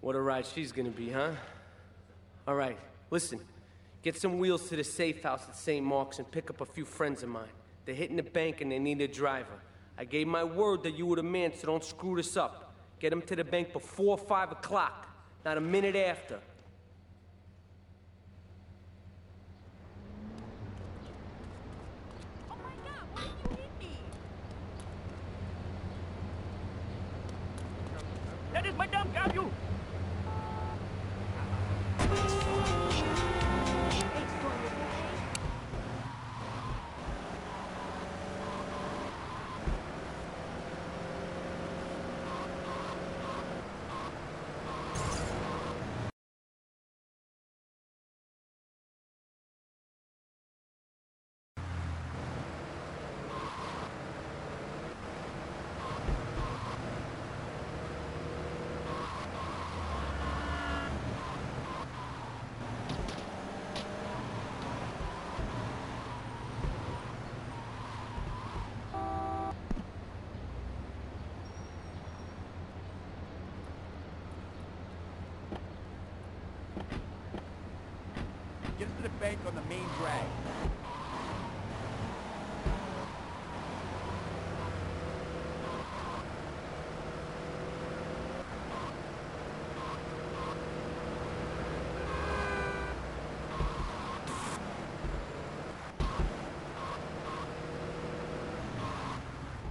What a ride she's gonna be, huh? All right, listen. Get some wheels to the safe house at St. Mark's and pick up a few friends of mine. They're hitting the bank and they need a driver. I gave my word that you were the man, so don't screw this up. Get them to the bank before 5 o'clock, not a minute after. Oh my god, why did you hit me? That is my dumb got you! Get to the bank on the main drag.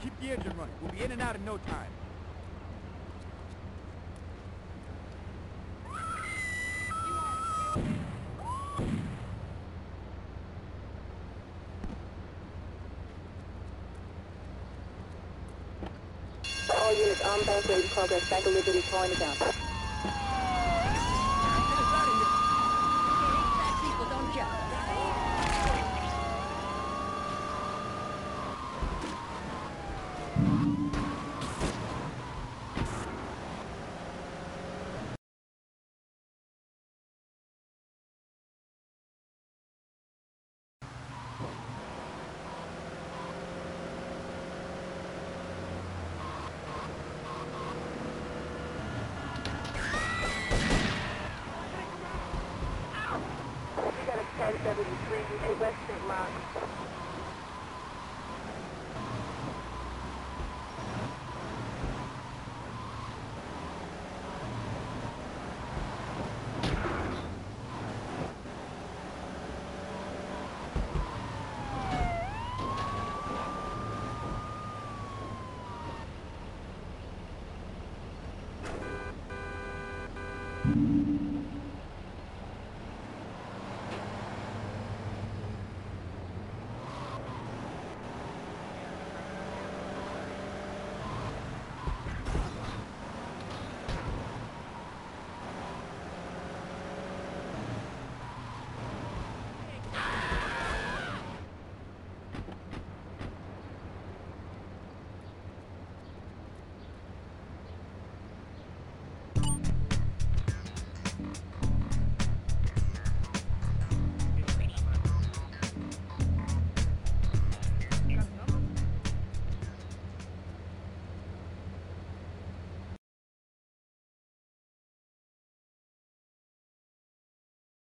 Keep the engine running. We'll be in and out in no time. Units on bank road in progress. Bank Liberty calling it down. 1073 at West St. Mark's.